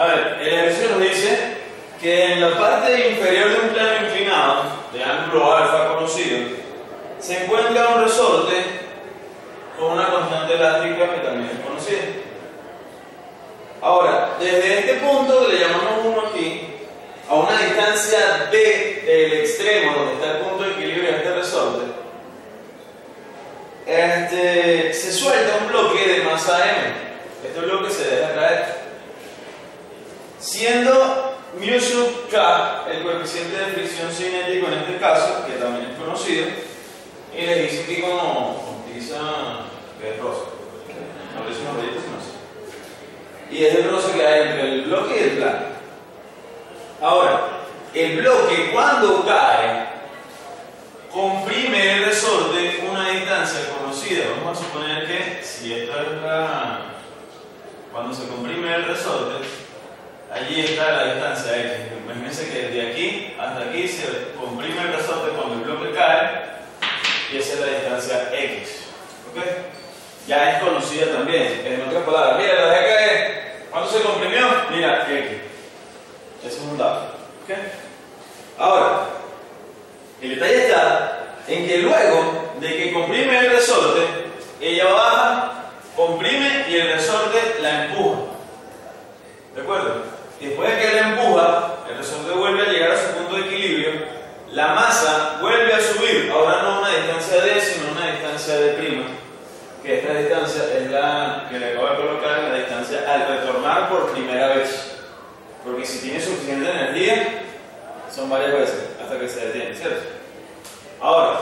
A ver, el ejercicio nos dice que en la parte inferior de un plano inclinado, de ángulo alfa conocido, se encuentra un resorte con una constante elástica que también es conocida. Ahora, desde este punto que le llamamos 1 aquí, a una distancia d del extremo donde está el punto de equilibrio de este resorte, este, se suelta un bloque de masa m. Este bloque se deja caer. Siendo mu sub k el coeficiente de fricción cinético en este caso, que también es conocido, y les dice aquí como utiliza que es rosa. No unos rollitos, no sé. Y es el roce que hay entre el bloque y el plano. Ahora, el bloque cuando cae comprime el resorte una distancia conocida. Vamos a suponer que si esta es la... Cuando se comprime el resorte, allí está la distancia x. Imagínense que de aquí hasta aquí se comprime el resorte cuando el bloque cae y esa es la distancia x. ¿Ok? Ya es conocida también. En otras palabras, mira, la de caer. ¿Cuánto se comprimió? Mira, x. Ese es un dato. ¿Ok? Ahora, el detalle está en que luego de que comprime el resorte, ella baja, comprime y el resorte la empuja. ¿De acuerdo? Después de que la empuja, el resorte vuelve a llegar a su punto de equilibrio, la masa vuelve a subir, ahora no a una distancia d, sino una distancia de que esta distancia es la que le acabo de colocar la distancia al retornar por primera vez. Porque si tiene suficiente energía, son varias veces hasta que se detiene, ¿cierto? Ahora,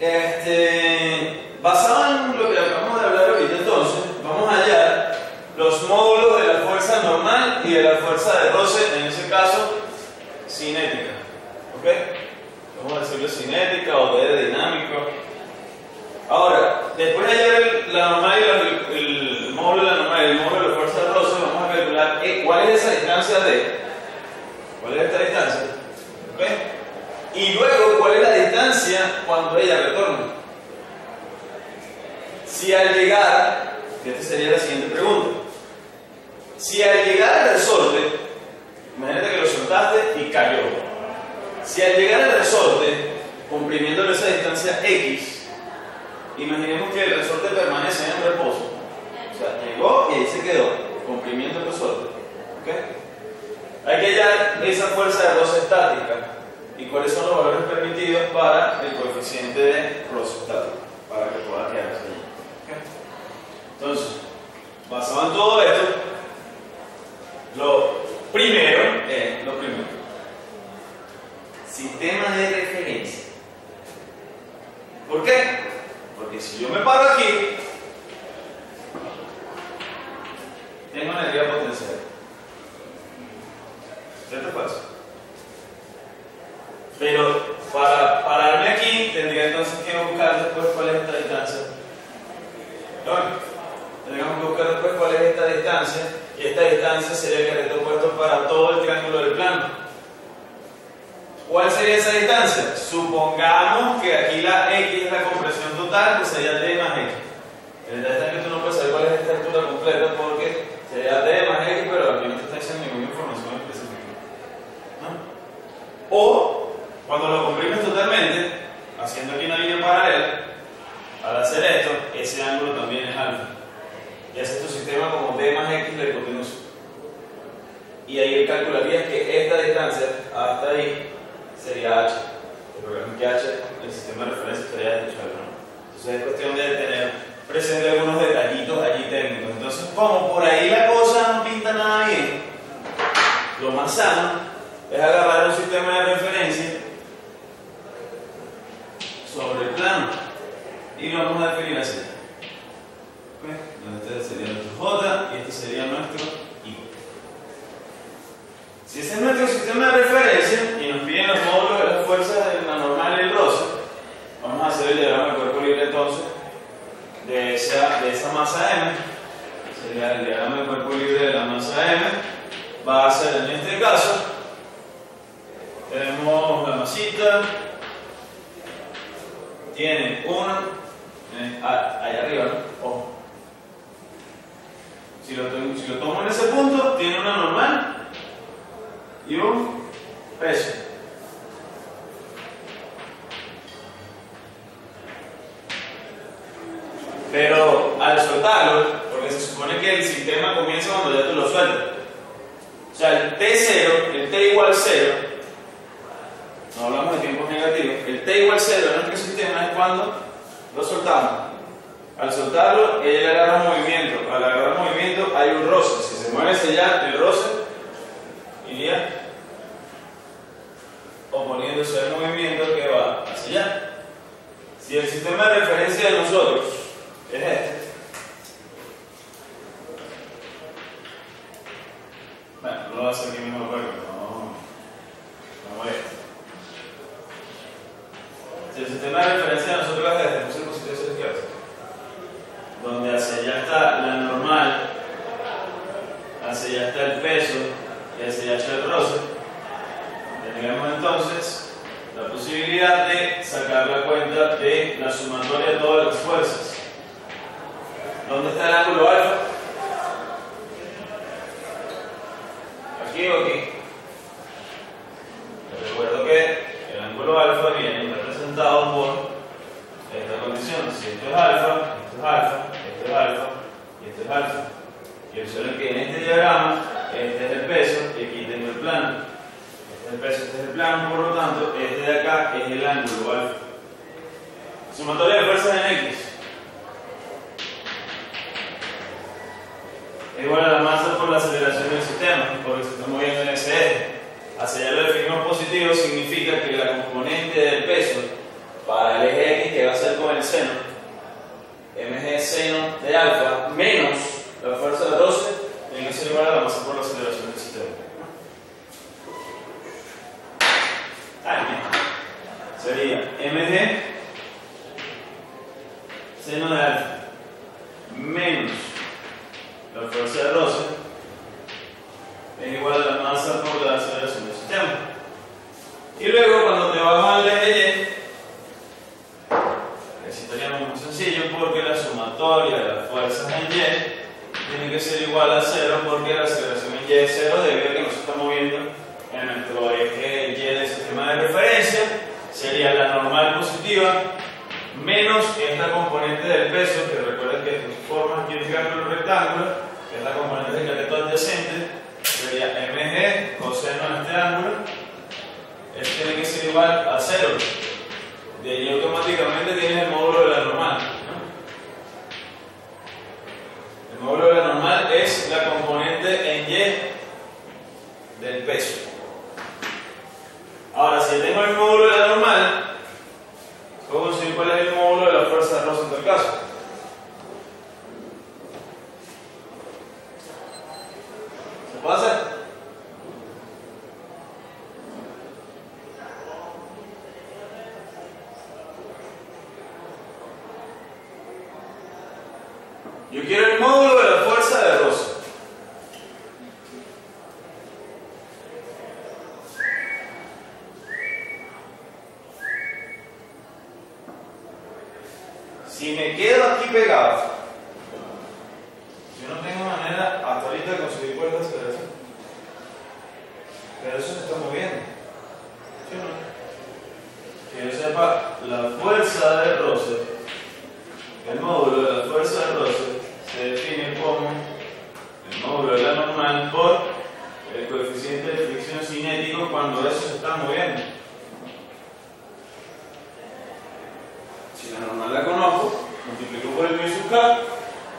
este, basado en lo que acabamos de hablar ahorita, entonces, vamos a hallar los módulos de la fuerza normal y de la fuerza de roce, en ese caso, cinética. ¿Ok? Vamos a decirlo cinética o de dinámico. Ahora, después de hallar el, la normal y el, módulo de la normal y el módulo de la fuerza de roce, vamos a calcular cuál es esa distancia de. ¿Cuál es esta distancia? ¿Ok? Y luego, ¿cuál es la distancia cuando ella retorna? Si al llegar, esta sería la siguiente pregunta, si al llegar al resorte, imagínate que lo soltaste y cayó, si al llegar al resorte, comprimiéndole esa distancia X, imaginemos que el resorte permanece en reposo, o sea, llegó y ahí se quedó, comprimiendo el resorte, ¿ok? Hay que hallar esa fuerza de roce estática y cuáles son los valores permitidos para el coeficiente de roce estático, para que pueda quedarse allí. ¿Okay? Entonces, basado en todo esto, lo primero es lo primero. Sistema de referencia. ¿Por qué? Porque si yo me paro aquí, tengo energía potencial. ¿Cierto falso? Pero para pararme aquí, tendría entonces que buscar después cuál es esta distancia. ¿No? Tendríamos que buscar después cuál es esta distancia, y esta distancia sería el careto opuesto para todo el triángulo del plano. ¿Cuál sería esa distancia? Supongamos que aquí la X es la compresión total, pues sería D más X. El detalle es que tú no puedes saber cuál es esta altura completa porque sería D más X, pero aquí no te está diciendo ninguna información específica. ¿No? O, cuando lo comprimes totalmente, haciendo aquí una línea paralela, al hacer esto, ese ángulo también es alfa. Y haces tu sistema como D más X de hipotenusa. Y ahí calcularías que esta distancia hasta ahí sería H. El problema es que H, el sistema de referencia estaría hecho ¿no? Entonces es cuestión de tener presente algunos detallitos allí técnicos. Entonces, como por ahí la cosa no pinta nada bien, lo más sano es agarrar un sistema de referencia sobre el plano y lo vamos a definir así. ¿Okay? Este sería nuestro J y este sería nuestro I. Si ese es nuestro sistema de referencia y nos piden los módulos de las fuerzas de la normal y el roce, vamos a hacer el diagrama del cuerpo libre entonces de esa, de esa masa M. Sería el diagrama del cuerpo libre de la masa M. Va a ser en este caso, tenemos la masita, tiene una, eh, allá arriba, ¿no? Ojo. Si lo, si lo tomo en ese punto, tiene una normal y un peso. Pero al soltarlo, porque se supone que el sistema comienza cuando ya tú lo sueltas. O sea, el T0, el T igual 0, no hablamos de tiempos negativos, el T igual 0 en nuestro sistema es cuando lo soltamos. Al soltarlo, ella agarra movimiento. Al agarrar movimiento hay un roce. Si se mueve hacia allá, el roce iría oponiéndose al movimiento que va hacia allá. Si el sistema de referencia de nosotros es este, bueno, no lo hace aquí mismo porque no, no molesta. Si el sistema de referencia nosotros es este, puse el positivo hacia la izquierda, donde hacia allá está la normal, hacia allá está el peso y hacia allá está el roce, tenemos entonces la posibilidad de sacar la cuenta de la sumatoria de todas las fuerzas. ¿Dónde está el ángulo alfa? ¿Aquí o aquí? Les recuerdo que el ángulo alfa viene representado por esta condición. Si esto es alfa, esto es alfa, esto es alfa y esto es alfa. Y observen que en este diagrama, este es el peso y aquí tengo el plano. Este es el peso, este es el plano, por lo tanto, este de acá es el ángulo alfa. Sumatoria de fuerzas en X. es igual a la masa por la aceleración del sistema, porque se está moviendo en ese eje. Hacia allá lo definimos positivo significa que la componente del peso para el eje X, que va a ser con el seno, mg seno de alfa, menos la fuerza de 12, tiene que ser igual a la masa por la aceleración del sistema. Sería mg seno de alfa menos la fuerza de roce es igual a la masa por la aceleración del sistema. Y luego cuando te vas al eje Y, necesitaríamos muy sencillo porque la sumatoria de las fuerzas en Y tiene que ser igual a cero porque la aceleración en Y es cero debido a que no se está moviendo en nuestro eje Y del sistema de referencia. Sería la normal positiva menos esta componente del peso, que recuerden que forma aquí el triángulo rectángulo, es la componente del cateto adyacente, sería mg coseno de este ángulo, esto tiene que ser igual a 0. De ahí automáticamente tienes el módulo de la normal. ¿no? El módulo de la normal es la componente en y del peso. Ahora, si tengo el módulo de la normal, ¿Cómo conseguir cuál es el módulo de la fuerza de Ross en tal caso? ¿Se puede hacer? Yo quiero el módulo de la fuerza de Ross. Si me quedo aquí pegado, yo no tengo manera hasta ahorita de conseguir cuál es la aceleración. Pero eso se está moviendo. ¿Sí o no? Que yo sepa, la fuerza de roce, el módulo de la fuerza de roce, se define como el módulo de la normal por el coeficiente de fricción cinético cuando eso se está moviendo. Si la normal la conozco, multiplico por el mu sub k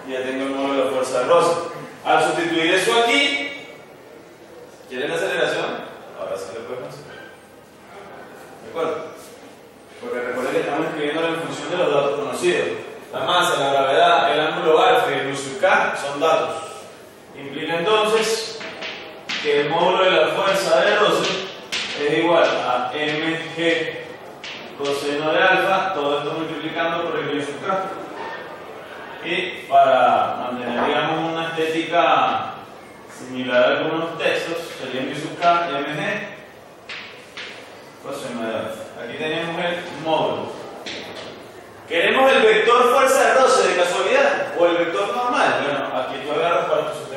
y ya tengo el módulo de la fuerza de roce. Al sustituir eso aquí, ¿quieren aceleración? Ahora sí lo puedes conseguir. ¿De acuerdo? Porque recuerden que estamos escribiendo en función de los datos conocidos. La masa, la gravedad, el ángulo alfa y el sub k son datos. Implica entonces que el módulo de la fuerza de roce es igual a mg coseno de alfa, todo esto multiplicando por el k. Y para mantener, digamos, una estética similar a algunos textos, sería sub k mg coseno de alfa. Aquí tenemos el módulo. ¿Queremos el vector fuerza de roce de casualidad? ¿O el vector normal? Bueno, aquí tú agarras para tu